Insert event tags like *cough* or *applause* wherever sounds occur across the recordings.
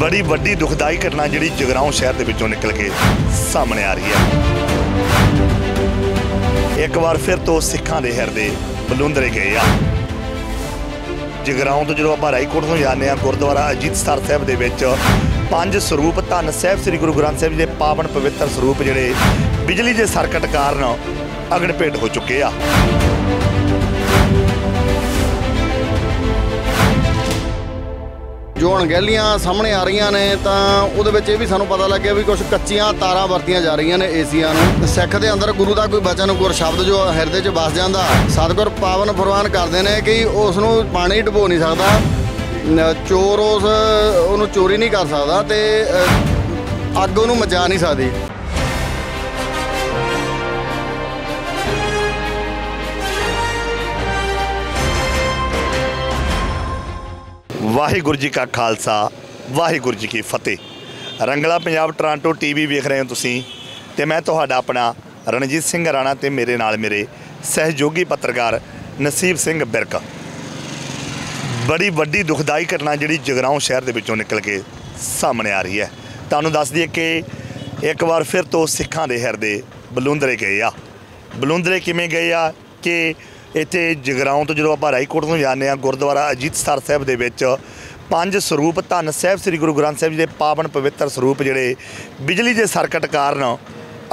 ਬੜੀ ਵੱਡੀ ਦੁਖਦਾਈ ਘਟਨਾ ਜਿਹੜੀ ਜਗਰਾਉਂ ਸ਼ਹਿਰ ਦੇ ਵਿੱਚੋਂ ਨਿਕਲ ਕੇ ਸਾਹਮਣੇ ਆ ਰਹੀ ਹੈ। ਇੱਕ ਵਾਰ ਫਿਰ ਤੋਂ ਸਿੱਖਾਂ ਦੇ ਹਿਰਦੇ ਬਲੁੰਦਰੇ ਗਏ ਆ। ਜਗਰਾਉਂ ਤੋਂ ਜਦੋਂ ਆਪਾਂ ਰਾਈਕੋਟ ਤੋਂ ਜਾਂਦੇ ਆ ਗੁਰਦੁਆਰਾ ਅਜੀਤ ਸਰ ਸਾਹਿਬ ਦੇ ਵਿੱਚ ਪੰਜ ਸਰੂਪ ਧੰਨ ਸਾਹਿਬ ਸ੍ਰੀ ਗੁਰੂ ਗ੍ਰੰਥ ਸਾਹਿਬ ਜੀ ਦੇ ਪਾਵਨ ਪਵਿੱਤਰ ਸਰੂਪ ਜਿਹੜੇ ਬਿਜਲੀ ਦੇ ਸਰਕਟ ਕਾਰਨ ਅਗਨ ਭੇਟ ਹੋ ਚੁੱਕੇ ਆ। ਜੋ ਅਣਗਹਿਲੀਆਂ ਸਾਹਮਣੇ ਆ ਰਹੀਆਂ ਨੇ, ਤਾਂ ਉਹਦੇ ਵਿੱਚ ਇਹ ਵੀ ਸਾਨੂੰ ਪਤਾ ਲੱਗਿਆ ਵੀ ਕੁਝ ਕੱਚੀਆਂ ਤਾਰਾਂ ਵਰਤੀਆਂ ਜਾ ਰਹੀਆਂ ਨੇ ਏਸੀਆਂ ਨੂੰ। ਸਿੱਖ ਦੇ ਅੰਦਰ ਗੁਰੂ ਦਾ ਕੋਈ ਬਚਨ, ਗੁਰ ਸ਼ਬਦ ਜੋ ਹਿਰਦੇ 'ਚ ਵਸ ਜਾਂਦਾ, ਸਤਿਗੁਰ ਪਾਵਨ ਫਰਮਾਨ ਕਰਦੇ ਨੇ ਕਿ ਉਸ ਨੂੰ ਪਾਣੀ ਡਬੋ ਨਹੀਂ ਸਕਦਾ ਚੋਰ ਉਸ, ਉਹਨੂੰ ਚੋਰੀ ਨਹੀਂ ਕਰ ਸਕਦਾ ਤੇ ਅੱਗ ਉਹਨੂੰ ਮਚਾ ਨਹੀਂ ਸਕਦੀ। ਵਾਹਿਗੁਰੂ ਜੀ ਕਾ ਖਾਲਸਾ, ਵਾਹਿਗੁਰੂ ਜੀ ਕੀ ਫਤਿਹ। ਰੰਗਲਾ ਪੰਜਾਬ, ਟੋਰਾਂਟੋ ਟੀਵੀ ਵੇਖ ਰਹੇ ਹੋ ਤੁਸੀਂ ਤੇ ਮੈਂ ਤੁਹਾਡਾ ਆਪਣਾ ਰਣਜੀਤ ਸਿੰਘ ਰਾਣਾ ਤੇ ਮੇਰੇ ਨਾਲ ਮੇਰੇ ਸਹਿਯੋਗੀ ਪੱਤਰਕਾਰ ਨਸੀਬ ਸਿੰਘ ਬਿਰਕ। ਬੜੀ ਵੱਡੀ ਦੁਖਦਾਈ ਘਟਨਾ ਜਿਹੜੀ ਜਗਰਾਉਂ ਸ਼ਹਿਰ ਦੇ ਵਿੱਚੋਂ ਨਿਕਲ ਕੇ ਸਾਹਮਣੇ ਆ ਰਹੀ ਹੈ। ਤੁਹਾਨੂੰ ਦੱਸ ਦਈਏ ਕਿ ਇੱਕ ਵਾਰ ਫਿਰ ਤੋਂ ਸਿੱਖਾਂ ਦੇ ਹਿਰਦੇ ਬਲੁੰਦਰੇ ਗਏ ਆ। ਬਲੁੰਦਰੇ ਕਿਵੇਂ ਗਏ ਆ ਕਿ ਇੱਥੇ ਜਗਰਾਉਂ ਤੋਂ ਜਦੋਂ ਆਪਾਂ ਰਾਈਕੋਟ ਤੋਂ ਜਾਂਦੇ ਆ ਗੁਰਦੁਆਰਾ ਅਜੀਤ ਸਰ ਸਾਹਿਬ ਦੇ ਵਿੱਚ ਪੰਜ ਸਰੂਪ ਧੰਨ ਸਾਹਿਬ ਸ੍ਰੀ ਗੁਰੂ ਗ੍ਰੰਥ ਸਾਹਿਬ ਜੀ ਦੇ ਪਾਵਨ ਪਵਿੱਤਰ ਸਰੂਪ ਜਿਹੜੇ ਬਿਜਲੀ ਦੇ ਸਰਕਟ ਕਾਰਨ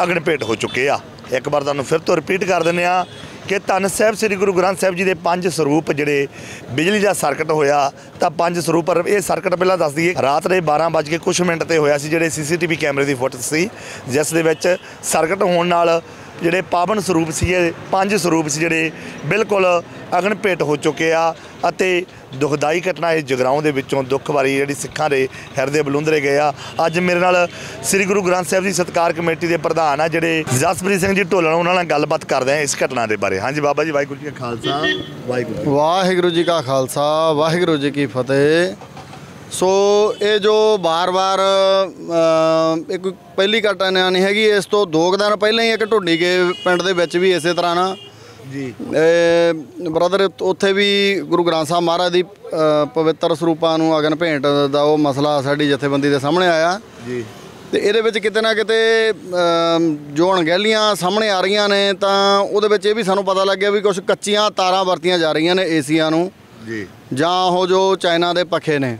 ਅਗਨ ਭੇਟ ਹੋ ਚੁੱਕੇ ਆ। ਇੱਕ ਵਾਰ ਤੁਹਾਨੂੰ ਫਿਰ ਤੋਂ ਰਿਪੀਟ ਕਰ ਦਿੰਦੇ ਆ ਕਿ ਧੰਨ ਸਾਹਿਬ ਸ੍ਰੀ ਗੁਰੂ ਗ੍ਰੰਥ ਸਾਹਿਬ ਜੀ ਦੇ ਪੰਜ ਸਰੂਪ ਜਿਹੜੇ ਬਿਜਲੀ ਦਾ ਸਰਕਟ ਹੋਇਆ, ਤਾਂ ਪੰਜ ਸਰੂਪ ਇਹ ਸਰਕਟ ਪਹਿਲਾਂ ਦੱਸ ਦਈਏ, ਰਾਤ ਦੇ 12 ਵੱਜ ਕੇ ਕੁਝ ਮਿੰਟ ਤੇ ਹੋਇਆ ਸੀ, ਜਿਹੜੇ ਸੀਸੀਟੀਵੀ ਕੈਮਰੇ ਦੀ ਫੁਟੇਜ ਸੀ, ਜਿਸ ਦੇ ਵਿੱਚ ਸਰਕਟ ਹੋਣ ਨਾਲ ਜਿਹੜੇ ਪਾਵਨ ਸਰੂਪ ਸੀ ਇਹ, ਪੰਜ ਸਰੂਪ ਸੀ ਜਿਹੜੇ ਬਿਲਕੁਲ ਅਗਨ ਭੇਟ ਹੋ ਚੁੱਕੇ ਆ ਅਤੇ ਦੁਖਦਾਈ ਘਟਨਾ ਇਹ ਜਗਰਾਉਂ ਦੇ ਵਿੱਚੋਂ ਦੁੱਖ ਵਾਰੀ ਜਿਹੜੀ ਸਿੱਖਾਂ ਦੇ ਹਿਰਦੇ ਬਲੁੰਦਰੇ ਗਏ ਆ। ਅੱਜ ਮੇਰੇ ਨਾਲ ਸ੍ਰੀ ਗੁਰੂ ਗ੍ਰੰਥ ਸਾਹਿਬ ਜੀ ਸਤਕਾਰ ਕਮੇਟੀ ਦੇ ਪ੍ਰਧਾਨ ਆ ਜਿਹੜੇ ਜਸਪ੍ਰੀਤ ਸਿੰਘ ਜੀ ਢੋਲਣ, ਉਹਨਾਂ ਨਾਲ ਗੱਲਬਾਤ ਕਰਦੇ ਆ ਇਸ ਘਟਨਾ ਦੇ ਬਾਰੇ। ਹਾਂਜੀ ਬਾਬਾ ਜੀ, ਵਾਹਿਗੁਰੂ ਜੀ ਕਾ ਖਾਲਸਾ, ਵਾਹਿਗੁਰੂ ਵਾਹਿਗੁਰੂ ਜੀ ਕਾ ਖਾਲਸਾ, ਵਾਹਿਗੁਰੂ ਜੀ ਕੀ ਫਤਿਹ। ਸੋ ਇਹ ਜੋ ਬਾਰ-ਬਾਰ ਕੋਈ ਪਹਿਲੀ ਘਟਨਾ ਨਹੀਂ ਹੈਗੀ ਇਸ ਤੋਂ ਦੋ ਦਿਨ ਪਹਿਲਾਂ ਹੀ ਇੱਕ ਢੁੱਡੀ ਕੇ ਪਿੰਡ ਦੇ ਵਿੱਚ ਵੀ ਇਸੇ ਤਰ੍ਹਾਂ ਨਾ। ਜੀ। ਬ੍ਰਦਰ ਉੱਥੇ ਵੀ ਗੁਰੂ ਗ੍ਰੰਥ ਸਾਹਿਬ ਮਹਾਰਾਜ ਦੀ ਪਵਿੱਤਰ ਸਰੂਪਾਂ ਨੂੰ ਅਗਨ ਭੇਂਟ ਦਾ ਉਹ ਮਸਲਾ ਸਾਡੀ ਜਥੇਬੰਦੀ ਦੇ ਸਾਹਮਣੇ ਆਇਆ। ਜੀ। ਤੇ ਇਹਦੇ ਵਿੱਚ ਕਿਤੇ ਨਾ ਕਿਤੇ ਜੋ ਅਣਗਹਿਲੀਆਂ ਸਾਹਮਣੇ ਆ ਰਹੀਆਂ ਨੇ ਤਾਂ ਉਹਦੇ ਵਿੱਚ ਇਹ ਵੀ ਸਾਨੂੰ ਪਤਾ ਲੱਗਿਆ ਵੀ ਕੁਝ ਕੱਚੀਆਂ ਤਾਰਾਂ ਵਰਤੀਆਂ ਜਾ ਰਹੀਆਂ ਨੇ ਏਸੀਆਂ ਨੂੰ। ਜੀ। ਜਾਂ ਉਹ ਜੋ ਚਾਈਨਾ ਦੇ ਪੱਖੇ ਨੇ।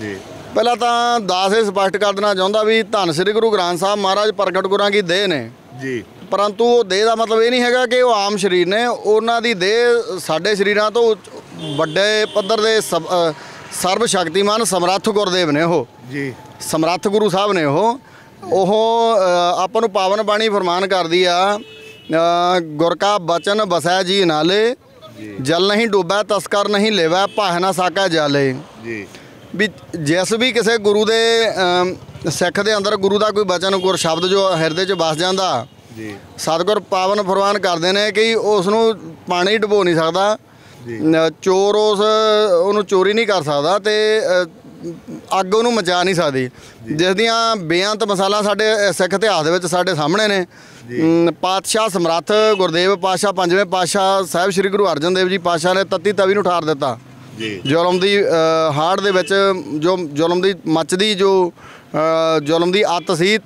ਜੀ। ਪਹਿਲਾਂ ਤਾਂ ਦਾਸ ਇਹ ਸਪਸ਼ਟ ਕਰ ਦੇਣਾ ਚਾਹੁੰਦਾ ਵੀ ਧੰਨ ਸ੍ਰੀ ਗੁਰੂ ਗ੍ਰੰਥ ਸਾਹਿਬ ਮਹਾਰਾਜ ਪ੍ਰਗਟ ਗੁਰਾਂ ਕੀ ਦੇਹ ਨੇ। ਜੀ। ਪਰੰਤੂ ਉਹ ਦੇਹ ਦਾ ਮਤਲਬ ਇਹ ਨਹੀਂ ਹੈਗਾ ਕਿ ਉਹ ਆਮ ਸਰੀਰ ਨੇ ਉਹਨਾਂ ਦੀ ਦੇਹ ਸਾਡੇ ਸਰੀਰਾਂ ਤੋਂ ਵੱਡੇ ਪੱਧਰ ਦੇ ਸਰਬ ਸ਼ਕਤੀਮਾਨ ਸਮਰੱਥ ਗੁਰਦੇਵ ਨੇ ਉਹ। ਜੀ। ਸਮਰੱਥ ਗੁਰੂ ਸਾਹਿਬ ਨੇ ਉਹ। ਉਹ ਆਪਾਂ ਨੂੰ ਪਾਵਨ ਬਾਣੀ ਫਰਮਾਨ ਕਰਦੀ ਆ ਗੁਰ ਕਾ ਬਚਨ ਬਸੈ ਜੀ ਨਾਲੇ ਜਲ ਨਹੀਂ ਡੁੱਬੈ ਤਸਕਰ ਨਹੀਂ ਲੈਵੈ ਭਾਹ ਨਾ ਸਾਕਾ ਜਾਲੇ। ਜੀ। ਵੀ ਜਿਸ ਵੀ ਕਿਸੇ ਗੁਰੂ ਦੇ ਸਿੱਖ ਦੇ ਅੰਦਰ ਗੁਰੂ ਦਾ ਕੋਈ ਬਚਨ ਗੁਰ ਸ਼ਬਦ ਜੋ ਹਿਰਦੇ 'ਚ ਵਸ ਜਾਂਦਾ ਜੀ। ਸਤਿਗੁਰ ਪਾਵਨ ਫਰਮਾਨ ਕਰਦੇ ਨੇ ਕਿ ਉਸ ਨੂੰ ਪਾਣੀ ਡੁਬੋ ਨਹੀਂ ਸਕਦਾ ਚੋਰ ਉਸ ਉਹਨੂੰ ਚੋਰੀ ਨਹੀਂ ਕਰ ਸਕਦਾ ਤੇ ਅੱਗ ਉਹਨੂੰ ਮਚਾ ਨਹੀਂ ਸਕਦੀ। ਜਿਸ ਦੀਆਂ ਬੇਅੰਤ ਮਿਸਾਲਾਂ ਸਾਡੇ ਸਿੱਖ ਇਤਿਹਾਸ ਦੇ ਵਿੱਚ ਸਾਡੇ ਸਾਹਮਣੇ ਨੇ। ਪਾਤਸ਼ਾਹ ਸਮਰੱਥ ਗੁਰਦੇਵ ਪਾਤਸ਼ਾਹ ਪੰਜਵੇਂ ਪਾਤਸ਼ਾਹ ਸਾਹਿਬ ਸ੍ਰੀ ਗੁਰੂ ਅਰਜਨ ਦੇਵ ਜੀ ਪਾਤਸ਼ਾਹ ਨੇ ਤੱਤੀ ਤਵੀ ਨੂੰ ਠਾਰ ਦਿੱਤਾ। ਜੀ। ਜ਼ੁਲਮ ਦੀ ਹਾੜ ਦੇ ਵਿੱਚ ਜੋ ਜ਼ੁਲਮ ਦੀ ਮੱਚਦੀ ਜੋ ਜ਼ੁਲਮ ਦੀ ਅੱਤ ਸੀ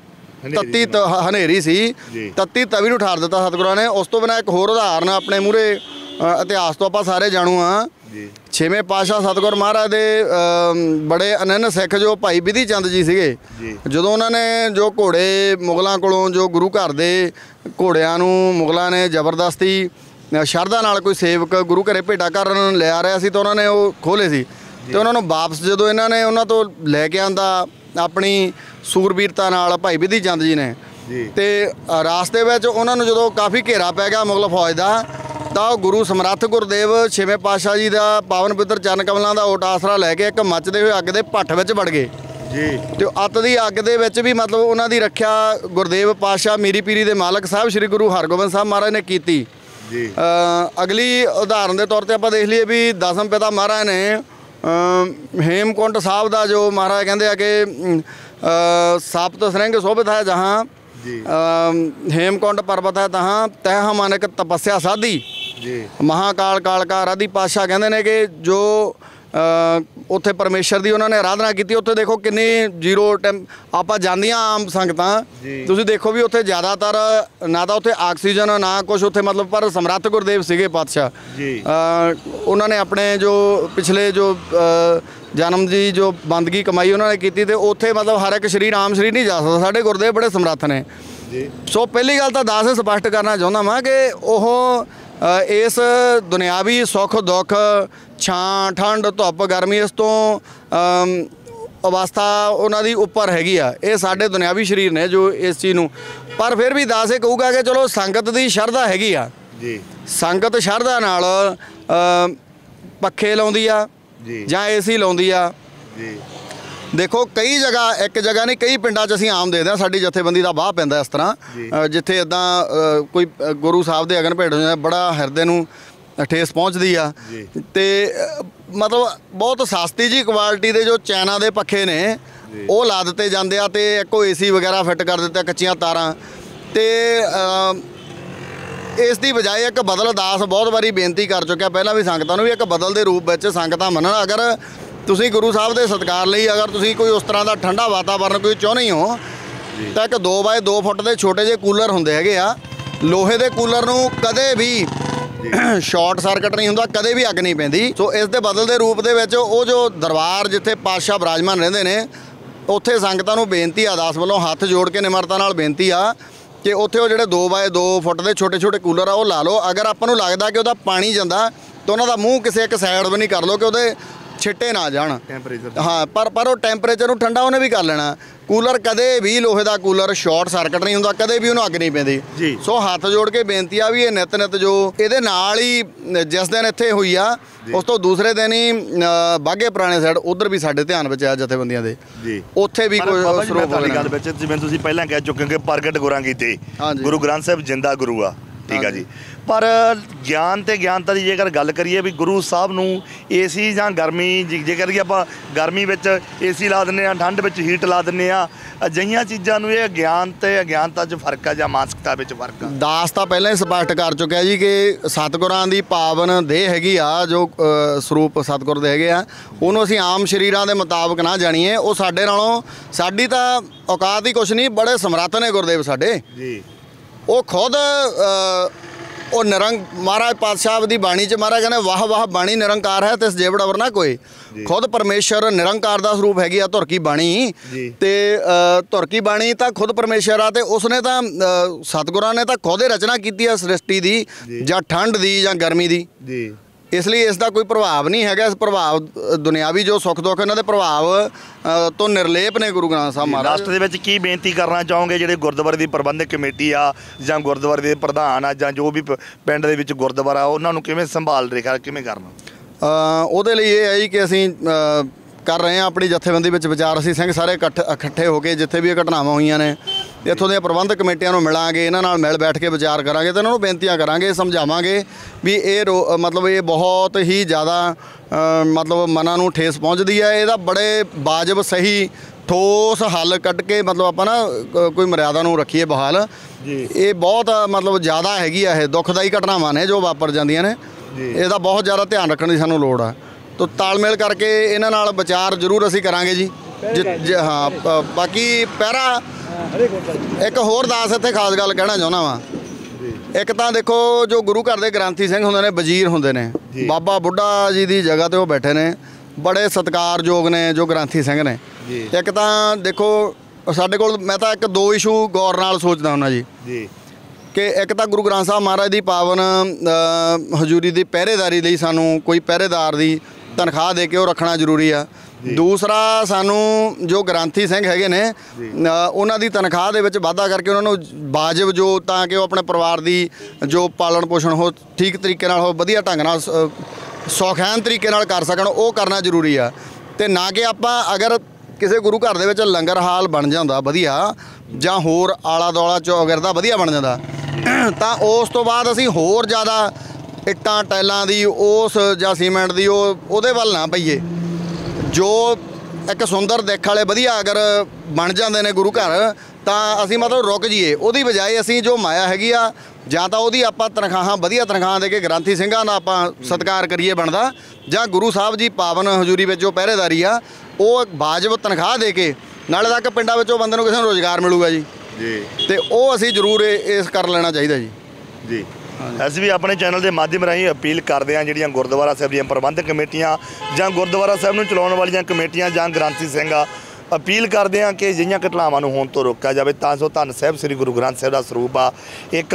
ਤੱਤੀ ਹਨੇਰੀ ਸੀ। ਤੱਤੀ ਤਵੀ ਨੂੰ ਠਾਰ ਦਿੱਤਾ ਸਤਿਗੁਰਾਂ ਨੇ। ਉਸ ਤੋਂ ਬਿਨਾਂ ਇੱਕ ਹੋਰ ਉਦਾਹਰਨ ਆਪਣੇ ਮੂਰੇ ਇਤਿਹਾਸ ਤੋਂ ਆਪਾਂ ਸਾਰੇ ਜਾਣੂ ਆ ਜੀ। ਛੇਵੇਂ ਪਾਤਸ਼ਾਹ ਸਤਿਗੁਰ ਮਹਾਰਾਜ ਦੇ ਬੜੇ ਅਨੰਨ ਸਿੱਖ ਜੋ ਭਾਈ ਵਿਧੀ ਚੰਦ ਜੀ ਸੀਗੇ ਜੀ। ਜਦੋਂ ਉਹਨਾਂ ਨੇ ਜੋ ਘੋੜੇ ਮੁਗਲਾਂ ਕੋਲੋਂ ਜੋ ਗੁਰੂ ਘਰ ਦੇ ਘੋੜਿਆਂ ਨੂੰ ਮੁਗਲਾਂ ਨੇ ਜ਼ਬਰਦਸਤੀ ਸ਼ਰਧਾ ਨਾਲ ਕੋਈ ਸੇਵਕ ਗੁਰੂ ਘਰੇ ਭੇਟਾ ਕਰਨ ਲਿਆ ਰਿਹਾ ਸੀ ਤਾਂ ਉਹਨਾਂ ਨੇ ਉਹ ਖੋਲੇ ਸੀ। ਤੇ ਉਹਨਾਂ ਨੂੰ ਵਾਪਸ ਜਦੋਂ ਇਹਨਾਂ ਨੇ ਉਹਨਾਂ ਤੋਂ ਲੈ ਕੇ ਆਂਦਾ ਆਪਣੀ ਸੂਰਬੀਰਤਾ ਨਾਲ ਭਾਈ ਵਿਧੀ ਚੰਦ ਜੀ ਨੇ। ਤੇ ਰਾਸਤੇ ਵਿੱਚ ਉਹਨਾਂ ਨੂੰ ਜਦੋਂ ਕਾਫੀ ਘੇਰਾ ਪੈ ਗਿਆ ਮੁਗਲ ਫੌਜ ਦਾ ਤਾਂ ਉਹ ਗੁਰੂ ਸਮਰੱਥ ਗੁਰਦੇਵ ਛੇਵੇਂ ਪਾਤਸ਼ਾਹ ਜੀ ਦਾ ਪਾਵਨ ਪਵਿੱਤਰ ਚਰਨ ਕਮਲਾਂ ਦਾ ਓਟ ਆਸਰਾ ਲੈ ਕੇ ਇੱਕ ਮੱਚਦੇ ਹੋਏ ਅੱਗ ਦੇ ਭੱਠ ਵਿੱਚ ਵੜ ਗਏ। ਜੀ। ਤੇ ਅੱਤ ਦੀ ਅੱਗ ਦੇ ਵਿੱਚ ਵੀ ਮਤਲਬ ਉਹਨਾਂ ਦੀ ਰੱਖਿਆ ਗੁਰਦੇਵ ਪਾਤਸ਼ਾਹ ਮੀਰੀ ਪੀਰੀ ਦੇ ਮਾਲਕ ਸਾਹਿਬ ਸ੍ਰੀ ਗੁਰੂ ਹਰਗੋਬਿੰਦ ਸਾਹਿਬ ਮਹਾਰਾਜ ਨੇ ਕੀਤੀ। ਜੀ। ਅਗਲੀ ਉਦਾਹਰਨ ਦੇ ਤੌਰ ਤੇ ਆਪਾਂ ਦੇਖ ਲਈਏ ਵੀ ਦਸਮ ਪਿਤਾ ਮਹਾਰਾਜ ਨੇ ਹੇਮਕੁੰਟ ਸਾਹਿਬ ਦਾ ਜੋ ਮਹਾਰਾਜ ਕਹਿੰਦੇ ਆ ਕਿ ਸਾਪਤ ਸਰੰਗ ਸੋਭਿਤ ਹੈ ਜਹਾਂ ਜੀ। ਹੇਮਕੁੰਟ ਪਰਬਤ ਹੈ ਤਹਾਂ ਤਹਿ ਹਮਾਨਕ ਤਪੱਸਿਆ ਸਾਧੀ। ਜੀ। ਮਹਾਕਾਲ ਕਾਲਕਾ ਆਦਿ ਪਾਤਸ਼ਾਹ ਕਹਿੰਦੇ ਨੇ ਕਿ ਜੋ ਉੱਥੇ ਪਰਮੇਸ਼ਰ ਦੀ ਉਹਨਾਂ ਨੇ ਆਰਾਧਨਾ ਕੀਤੀ। ਉੱਥੇ ਦੇਖੋ ਕਿੰਨੀ ਜ਼ੀਰੋ ਟੈਂਪ ਆਪਾਂ ਜਾਂਦੀਆਂ ਆਮ ਸੰਗਤਾਂ। ਤੁਸੀਂ ਦੇਖੋ ਵੀ ਉੱਥੇ ਜ਼ਿਆਦਾਤਰ ਨਾ ਤਾਂ ਉੱਥੇ ਆਕਸੀਜਨ ਨਾ ਕੁਝ ਉੱਥੇ ਮਤਲਬ ਪਰ ਸਮਰੱਥ ਗੁਰਦੇਵ ਸੀਗੇ ਪਾਤਸ਼ਾਹ। ਜੀ। ਉਹਨਾਂ ਨੇ ਆਪਣੇ ਜੋ ਪਿਛਲੇ ਜੋ ਜਨਮ ਦੀ ਜੋ ਬੰਦਗੀ ਕਮਾਈ ਉਹਨਾਂ ਨੇ ਕੀਤੀ ਤੇ ਉੱਥੇ ਮਤਲਬ ਹਰ ਇੱਕ ਸ਼ਰੀਰ ਆਮ ਸ਼ਰੀਰ ਨਹੀਂ ਜਾ ਸਕਦਾ। ਸਾਡੇ ਗੁਰਦੇਵ ਬੜੇ ਸਮਰੱਥ ਨੇ। ਜੀ। ਸੋ ਪਹਿਲੀ ਗੱਲ ਤਾਂ ਦਾਸ ਸਪਸ਼ਟ ਕਰਨਾ ਚਾਹੁੰਦਾ ਮੈਂ ਕਿ ਉਹ ਇਸ ਦੁਨਿਆਵੀ ਸੁੱਖ ਦੁੱਖ ਛਾਂ ਠੰਡ ਧੁੱਪ ਗਰਮੀ ਇਸ ਤੋਂ ਅਵਸਥਾ ਉਹਨਾਂ ਦੀ ਉੱਪਰ ਹੈਗੀ ਆ। ਇਹ ਸਾਡੇ ਦੁਨਿਆਵੀ ਸਰੀਰ ਨੇ ਜੋ ਇਸ ਚੀਜ਼ ਨੂੰ। ਪਰ ਫਿਰ ਵੀ ਦਾਸ ਇਹ ਕਹੂਗਾ ਕਿ ਚਲੋ ਸੰਗਤ ਦੀ ਸ਼ਰਧਾ ਹੈਗੀ ਆ। ਜੀ। ਸੰਗਤ ਸ਼ਰਧਾ ਨਾਲ ਪੱਖੇ ਲਾਉਂਦੀ ਆ ਜੀ। ਜਾਂ ਏਸੀ ਲਾਉਂਦੀ ਆ। ਜੀ। ਦੇਖੋ ਕਈ ਜਗ੍ਹਾ ਇੱਕ ਜਗ੍ਹਾ ਨਹੀਂ ਕਈ ਪਿੰਡਾਂ 'ਚ ਅਸੀਂ ਆਮ ਦੇਖਦੇ ਹਾਂ ਸਾਡੀ ਜਥੇਬੰਦੀ ਦਾ ਬਾਹ ਪੈਂਦਾ ਇਸ ਤਰ੍ਹਾਂ। ਜਿੱਥੇ ਇਦਾਂ ਕੋਈ ਗੁਰੂ ਸਾਹਿਬ ਦੇ ਅਗਨ ਭੇਟ ਹੋ ਜਾਂਦਾ ਬੜਾ ਹਿਰਦੇ ਨੂੰ ਠੇਸ ਪਹੁੰਚਦੀ ਆ। ਤੇ ਮਤਲਬ ਬਹੁਤ ਸਸਤੀ ਜੀ ਕੁਆਲਿਟੀ ਦੇ ਜੋ ਚਾਈਨਾ ਦੇ ਪੱਖੇ ਨੇ ਉਹ ਲਾ ਦਿੱਤੇ ਜਾਂਦੇ ਆ ਤੇ ਇੱਕੋ ਏਸੀ ਵਗੈਰਾ ਫਿੱਟ ਕਰ ਦਿੱਤੇ ਆ, ਕੱਚੀਆਂ ਤਾਰਾਂ। ਤੇ ਇਸ ਦੀ ਬਜਾਏ ਇੱਕ ਬਦਲ ਦਾਸ ਬਹੁਤ ਵਾਰੀ ਬੇਨਤੀ ਕਰ ਚੁੱਕਿਆ ਪਹਿਲਾਂ ਵੀ ਸੰਗਤਾਂ ਨੂੰ ਵੀ ਇੱਕ ਬਦਲ ਦੇ ਰੂਪ ਵਿੱਚ ਸੰਗਤਾਂ ਮੰਨਣ। ਅਗਰ ਤੁਸੀਂ ਗੁਰੂ ਸਾਹਿਬ ਦੇ ਸਤਿਕਾਰ ਲਈ ਅਗਰ ਤੁਸੀਂ ਕੋਈ ਉਸ ਤਰ੍ਹਾਂ ਦਾ ਠੰਡਾ ਵਾਤਾਵਰਣ ਕੋਈ ਚਾਹੁੰਦੇ ਹੋ ਤਾਂ ਇੱਕ 2x2 ਫੁੱਟ ਦੇ ਛੋਟੇ ਜਿਹੇ ਕੂਲਰ ਹੁੰਦੇ ਹੈਗੇ ਆ। ਲੋਹੇ ਦੇ ਕੂਲਰ ਨੂੰ ਕਦੇ ਵੀ *clears throat* ਸ਼ਾਰਟ ਸਰਕਟ ਨਹੀਂ ਹੁੰਦਾ ਕਦੇ ਵੀ ਅੱਗ ਨਹੀਂ ਪੈਂਦੀ। ਸੋ ਇਸ ਦੇ ਬਦਲ ਦੇ ਰੂਪ ਦੇ ਵਿੱਚ ਉਹ ਜੋ ਦਰਬਾਰ ਜਿੱਥੇ ਪਾਤਸ਼ਾਹ ਬਿਰਾਜਮਾਨ ਰਹਿੰਦੇ ਨੇ ਉੱਥੇ ਸੰਗਤਾਂ ਨੂੰ ਬੇਨਤੀ ਆ ਦਾਸ ਵੱਲੋਂ ਹੱਥ ਜੋੜ ਕੇ ਨਿਮਰਤਾ ਨਾਲ ਬੇਨਤੀ ਆ ਕਿ ਉੱਥੇ ਉਹ ਜਿਹੜੇ 2x2 ਫੁੱਟ ਦੇ ਛੋਟੇ ਛੋਟੇ ਕੂਲਰ ਆ ਉਹ ਲਾ ਲਓ। ਅਗਰ ਆਪਾਂ ਨੂੰ ਲੱਗਦਾ ਕਿ ਉਹਦਾ ਪਾਣੀ ਜਾਂਦਾ ਤਾਂ ਉਹਨਾਂ ਦਾ ਮੂੰਹ ਕਿਸੇ ਇੱਕ ਸਾਈਡ ਵੀ ਨਹੀਂ ਕਰ ਲਓ ਕਿ ਉਹਦੇ ਛਿੱਟੇ ਨਾ ਜਾਣ। ਟੈਂਪਰੇਚਰ ਹਾਂ ਪਰ ਪਰ ਉਹ ਟੈਂਪਰੇਚਰ ਨੂੰ ਠੰਡਾ ਉਹਨੇ ਵੀ ਕਰ ਲੈਣਾ। ਕੂਲਰ ਕਦੇ ਵੀ ਲੋਹੇ ਦਾ ਕੂਲਰ ਸ਼ਾਰਟ ਸਰਕਟ ਨਹੀਂ ਹੁੰਦਾ ਕਦੇ ਵੀ ਉਹਨੂੰ ਅੱਗ ਨਹੀਂ ਪੈਂਦੀ। ਸੋ ਹੱਥ ਜੋੜ ਕੇ ਬੇਨਤੀ ਆ ਵੀ ਇਹ ਨਿਤ ਨਿਤ ਜੋ ਇਹਦੇ ਨਾਲ ਹੀ ਜਿਸ ਦਿਨ ਇੱਥੇ ਹੋਈ ਆ ਉਸ ਤੋਂ ਦੂਸਰੇ ਦਿਨ ਹੀ ਬਾਘੇ ਪੁਰਾਣੇ ਸਾਈਡ ਉਧਰ ਵੀ ਸਾਡੇ ਧਿਆਨ ਵਿੱਚ ਆ ਜਥੇਬੰਦੀਆਂ ਦੇ। ਜੀ। ਉੱਥੇ ਵੀ ਕੋਈ ਸਰੋਵਰ ਤੁਹਾਡੀ ਗੱਲ। ਵਿੱਚ ਜਿਵੇਂ ਤੁਸੀਂ ਪਹਿਲਾਂ ਕਹਿ ਚੁੱਕੇ ਕਿ ਪ੍ਰਗਟ ਗੁਰਾਂ ਕੀਤੇ। ਗੁਰੂ ਗ੍ਰੰਥ ਸਾਹਿਬ ਜਿੰਦਾ ਗੁਰੂ ਆ। ਠੀਕ ਆ। ਜੀ। ਪਰ ਗਿਆਨ ਤੇ ਗਿਆਨਤਾ ਦੀ ਜੇਕਰ ਗੱਲ ਕਰੀਏ ਵੀ ਗੁਰੂ ਸਾਹਿਬ ਨੂੰ ਏਸੀ ਜਾਂ ਗਰਮੀ ਜੇ- ਜੇਕਰ ਕਿ ਆਪਾਂ ਗਰਮੀ ਵਿੱਚ ਏਸੀ ਲਾ ਦਿੰਨੇ ਆ ਠੰਡ ਵਿੱਚ ਹੀਟ ਲਾ ਦਿੰਨੇ ਆ ਅਜਿਹੀਆਂ ਚੀਜ਼ਾਂ ਨੂੰ ਇਹ ਗਿਆਨ ਤੇ ਅਗਿਆਨਤਾ 'ਚ ਫ਼ਰਕ ਆ ਜਾਂ ਮਾਨਸਿਕਤਾ ਵਿੱਚ ਫ਼ਰਕ ਆ? ਦਾਸ ਤਾਂ ਪਹਿਲਾਂ ਹੀ ਸਪਸ਼ਟ ਕਰ ਚੁੱਕਿਆ ਜੀ ਕਿ ਸਤਿਗੁਰਾਂ ਦੀ ਪਾਵਨ ਦੇਹ ਹੈਗੀ ਆ ਜੋ ਸਰੂਪ ਸਤਿਗੁਰ ਦੇ ਹੈਗੇ ਆ ਉਹਨੂੰ ਅਸੀਂ ਆਮ ਸ਼ਰੀਰਾਂ ਦੇ ਮੁਤਾਬਕ ਨਾ ਜਾਣੀਏ। ਉਹ ਸਾਡੇ ਨਾਲੋਂ ਸਾਡੀ ਤਾਂ ਔਕਾਤ ਹੀ ਕੁਛ ਨਹੀਂ ਬੜੇ ਸਮਰੱਥ ਨੇ ਗੁਰਦੇਵ ਸਾਡੇ। ਜੀ। ਉਹ ਖੁਦ ਉਹ ਨਿਰੰਗ ਮਹਾਰਾਜ ਪਾਤਸ਼ਾਹ ਦੀ ਬਾਣੀ ਚ ਮਹਾਰਾਜ ਕਹਿੰਦੇ ਵਾਹ ਵਾਹ ਬਾਣੀ ਨਿਰੰਕਾਰ ਹੈ ਤਿਸ ਜੇਵੜ ਅਵਰ ਨਾ ਕੋਈ। ਖੁਦ ਪਰਮੇਸ਼ਰ ਨਿਰੰਕਾਰ ਦਾ ਸਰੂਪ ਹੈਗੀ ਆ ਧੁਰ ਕੀ ਬਾਣੀ। ਤੇ ਅ, ਧੁਰ ਕੀ ਬਾਣੀ ਤਾਂ ਖੁਦ ਪਰਮੇਸ਼ਰ ਆ ਤੇ ਉਸਨੇ ਤਾਂ ਸਤਿਗੁਰਾਂ ਨੇ ਤਾਂ ਖੁਦ ਹੀ ਰਚਨਾ ਕੀਤੀ ਆ ਸ੍ਰਿਸ਼ਟੀ ਦੀ ਜੀ। ਜਾਂ ਠੰਡ ਦੀ ਜਾਂ ਗਰਮੀ ਦੀ ਜੀ ਇਸ ਲਈ ਇਸ ਦਾ ਕੋਈ ਪ੍ਰਭਾਵ ਨਹੀਂ ਹੈਗਾ ਇਸ ਪ੍ਰਭਾਵ ਦੁਨਿਆਵੀ ਜੋ ਸੁੱਖ ਦੁੱਖ ਇਹਨਾਂ ਦੇ ਪ੍ਰਭਾਵ ਤੋਂ ਨਿਰਲੇਪ ਨੇ ਗੁਰੂ ਗ੍ਰੰਥ ਸਾਹਿਬ ਮਹਾਰਾਜ। ਲਾਸਟ ਦੇ ਵਿੱਚ ਕੀ ਬੇਨਤੀ ਕਰਨਾ ਚਾਹੋਗੇ ਜਿਹੜੇ ਗੁਰਦੁਆਰੇ ਦੀ ਪ੍ਰਬੰਧਕ ਕਮੇਟੀ ਆ ਜਾਂ ਗੁਰਦੁਆਰੇ ਦੇ ਪ੍ਰਧਾਨ ਆ ਜਾਂ ਜੋ ਵੀ ਪਿੰਡ ਦੇ ਵਿੱਚ ਗੁਰਦੁਆਰਾ ਉਹਨਾਂ ਨੂੰ ਕਿਵੇਂ ਸੰਭਾਲ ਰਿਹਾ ਕਿਵੇਂ ਕਰਨਾ? ਉਹਦੇ ਲਈ ਇਹ ਹੈ ਜੀ ਕਿ ਅਸੀਂ ਕਰ ਰਹੇ ਹਾਂ ਆਪਣੀ ਜਥੇਬੰਦੀ ਵਿੱਚ ਵਿਚਾਰ। ਅਸੀਂ ਸਿੰਘ ਸਾਰੇ ਇਕੱਠ ਹੋ ਕੇ ਜਿੱਥੇ ਵੀ ਇਹ ਘਟਨਾਵਾਂ ਹੋਈਆਂ ਨੇ ਇੱਥੋਂ ਦੀਆਂ ਪ੍ਰਬੰਧਕ ਕਮੇਟੀਆਂ ਨੂੰ ਮਿਲਾਂਗੇ ਇਹਨਾਂ ਨਾਲ ਮਿਲ ਬੈਠ ਕੇ ਵਿਚਾਰ ਕਰਾਂਗੇ ਤੇ ਇਹਨਾਂ ਨੂੰ ਬੇਨਤੀਆਂ ਕਰਾਂਗੇ ਸਮਝਾਵਾਂਗੇ ਵੀ ਇਹ ਮਤਲਬ ਇਹ ਬਹੁਤ ਹੀ ਜ਼ਿਆਦਾ ਮਤਲਬ ਮਨਾਂ ਨੂੰ ਠੇਸ ਪਹੁੰਚਦੀ ਹੈ। ਇਹਦਾ ਬੜੇ ਵਾਜਬ ਸਹੀ ਠੋਸ ਹੱਲ ਕੱਢ ਕੇ ਮਤਲਬ ਆਪਾਂ ਨਾ ਕੋਈ ਮਰਿਆਦਾ ਨੂੰ ਰੱਖੀਏ ਬਹਾਲ। ਜੀ। ਇਹ ਬਹੁਤ ਮਤਲਬ ਜ਼ਿਆਦਾ ਹੈਗੀ ਆ ਇਹ ਦੁਖਦਾਈ ਘਟਨਾਵਾਂ ਨੇ ਜੋ ਵਾਪਰ ਜਾਂਦੀਆਂ ਨੇ। ਇਹਦਾ ਬਹੁਤ ਜ਼ਿਆਦਾ ਧਿਆਨ ਰੱਖਣ ਦੀ ਸਾਨੂੰ ਲੋੜ ਆ। ਤੋ ਤਾਲਮੇਲ ਕਰਕੇ ਇਹਨਾਂ ਨਾਲ ਵਿਚਾਰ ਜ਼ਰੂਰ ਅਸੀਂ ਕਰਾਂਗੇ ਜੀ। ਹਾਂ ਬਾਕੀ ਪਹਿਰਾ ਇੱਕ ਹੋਰ ਦਾਸ ਇੱਥੇ ਖਾਸ ਗੱਲ ਕਹਿਣਾ ਚਾਹੁੰਦਾ ਵਾਂ। ਇੱਕ ਤਾਂ ਦੇਖੋ ਜੋ ਗੁਰੂ ਘਰ ਦੇ ਗ੍ਰੰਥੀ ਸਿੰਘ ਹੁੰਦੇ ਨੇ ਵਜ਼ੀਰ ਹੁੰਦੇ ਨੇ। ਬਾਬਾ ਬੁੱਢਾ ਜੀ ਦੀ ਜਗ੍ਹਾ ਤੇ ਉਹ ਬੈਠੇ ਨੇ ਬੜੇ ਸਤਿਕਾਰਯੋਗ ਨੇ ਜੋ ਗ੍ਰੰਥੀ ਸਿੰਘ ਨੇ। ਇੱਕ ਤਾਂ ਦੇਖੋ ਸਾਡੇ ਕੋਲ ਮੈਂ ਤਾਂ ਇੱਕ ਦੋ ਇਸ਼ੂ ਗੌਰ ਨਾਲ ਸੋਚਦਾ ਹੁੰਦਾ ਜੀ। ਜੀ। ਕਿ ਇੱਕ ਤਾਂ ਗੁਰੂ ਗ੍ਰੰਥ ਸਾਹਿਬ ਮਹਾਰਾਜ ਦੀ ਪਾਵਨ ਹਜ਼ੂਰੀ ਦੀ ਪਹਿਰੇਦਾਰੀ ਲਈ ਸਾਨੂੰ ਕੋਈ ਪਹਿਰੇਦਾਰ ਦੀ ਤਨਖਾਹ ਦੇ ਕੇ ਉਹ ਰੱਖਣਾ ਜ਼ਰੂਰੀ ਆ। ਦੂਸਰਾ ਸਾਨੂੰ ਜੋ ਗ੍ਰੰਥੀ ਸਿੰਘ ਹੈਗੇ ਨੇ ਉਹਨਾਂ ਦੀ ਤਨਖਾਹ ਦੇ ਵਿੱਚ ਵਾਧਾ ਕਰਕੇ ਉਹਨਾਂ ਨੂੰ ਵਾਜਬ ਜੋ ਤਾਂ ਕਿ ਉਹ ਆਪਣੇ ਪਰਿਵਾਰ ਦੀ ਜੋ ਪਾਲਣ ਪੋਸ਼ਣ ਹੋ ਠੀਕ ਤਰੀਕੇ ਨਾਲ ਹੋ ਵਧੀਆ ਢੰਗ ਨਾਲ ਸੌਖਾਨ ਤਰੀਕੇ ਨਾਲ ਕਰ ਸਕਣ ਉਹ ਕਰਨਾ ਜ਼ਰੂਰੀ ਆ। ਤੇ ਨਾ ਕਿ ਆਪਾਂ ਅਗਰ ਕਿਸੇ ਗੁਰੂ ਘਰ ਦੇ ਵਿੱਚ ਲੰਗਰ ਹਾਲ ਬਣ ਜਾਂਦਾ ਵਧੀਆ ਜਾਂ ਹੋਰ ਆਲਾ ਦੋਲਾ ਚੌਗਿਰਦਾ ਵਧੀਆ ਬਣ ਜਾਂਦਾ ਤਾਂ ਉਸ ਤੋਂ ਬਾਅਦ ਅਸੀਂ ਹੋਰ ਜ਼ਿਆਦਾ ਇੱਟਾਂ ਟੈਲਾਂ ਦੀ ਉਸ ਜਾਂ ਸੀਮੈਂਟ ਦੀ ਉਹ ਉਹਦੇ ਵੱਲ ਨਾ ਪਈਏ ਜੋ ਇੱਕ ਸੁੰਦਰ ਦੇਖ ਵਾਲੇ ਵਧੀਆ ਅਗਰ ਬਣ ਜਾਂਦੇ ਨੇ ਗੁਰੂ ਘਰ ਤਾਂ ਅਸੀਂ ਮਤਲਬ ਰੁਕ ਜਾਈਏ। ਉਹਦੀ ਬਜਾਏ ਅਸੀਂ ਜੋ ਮਾਇਆ ਹੈਗੀ ਆ ਜਾਂ ਤਾਂ ਉਹਦੀ ਆਪਾਂ ਤਨਖਾਹਾਂ ਵਧੀਆ ਤਨਖਾਹਾਂ ਦੇ ਕੇ ਗ੍ਰੰਥੀ ਸਿੰਘਾਂ ਦਾ ਆਪਾਂ ਸਤਿਕਾਰ ਕਰੀਏ ਬਣਦਾ ਜਾਂ ਗੁਰੂ ਸਾਹਿਬ ਜੀ ਪਾਵਨ ਹਜ਼ੂਰੀ ਵਿੱਚ ਜੋ ਪਹਿਰੇਦਾਰੀ ਆ ਉਹ ਇੱਕ ਵਾਜਬ ਤਨਖਾਹ ਦੇ ਕੇ ਨਾਲੇ ਤੱਕ ਪਿੰਡਾਂ ਵਿੱਚੋਂ ਬੰਦੇ ਨੂੰ ਕਿਸੇ ਨੂੰ ਰੋਜ਼ਗਾਰ ਮਿਲੂਗਾ ਜੀ। ਜੀ। ਤੇ ਉਹ ਅਸੀਂ ਜ਼ਰੂਰ ਇਸ ਕਰ ਲੈਣਾ ਚਾਹੀਦਾ ਜੀ। ਜੀ। ਅਸੀਂ ਵੀ ਆਪਣੇ ਚੈਨਲ ਦੇ ਮਾਧਿਅਮ ਰਾਹੀਂ ਅਪੀਲ ਕਰਦੇ ਹਾਂ ਜਿਹੜੀਆਂ ਗੁਰਦੁਆਰਾ ਸਾਹਿਬ ਦੀਆਂ ਪ੍ਰਬੰਧਕ ਕਮੇਟੀਆਂ ਜਾਂ ਗੁਰਦੁਆਰਾ ਸਾਹਿਬ ਨੂੰ ਚਲਾਉਣ ਵਾਲੀਆਂ ਕਮੇਟੀਆਂ ਜਾਂ ਗ੍ਰੰਥੀ ਸਿੰਘ ਆ, ਅਪੀਲ ਕਰਦੇ ਹਾਂ ਕਿ ਅਜਿਹੀਆਂ ਘਟਨਾਵਾਂ ਨੂੰ ਹੋਣ ਤੋਂ ਰੋਕਿਆ ਜਾਵੇ ਤਾਂ ਜੋ ਧੰਨ ਸਾਹਿਬ ਸ੍ਰੀ ਗੁਰੂ ਗ੍ਰੰਥ ਸਾਹਿਬ ਦਾ ਸਰੂਪ ਆ, ਇੱਕ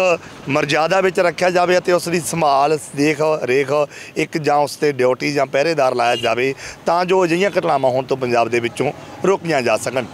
ਮਰਜ਼ਾਦਾ ਵਿੱਚ ਰੱਖਿਆ ਜਾਵੇ ਅਤੇ ਉਸ ਦੀ ਸੰਭਾਲ, ਦੇਖ, ਰੇਖ, ਇੱਕ ਜਾਂ ਉਸ ਤੇ ਡਿਊਟੀ ਜਾਂ ਪਹਿਰੇਦਾਰ ਲਾਇਆ ਜਾਵੇ ਤਾਂ ਜੋ ਅਜਿਹੀਆਂ ਘਟਨਾਵਾਂ ਹੋਣ ਤੋਂ ਪੰਜਾਬ ਦੇ ਵਿੱਚੋਂ ਰੋਕੀਆਂ ਜਾ ਸਕਣ।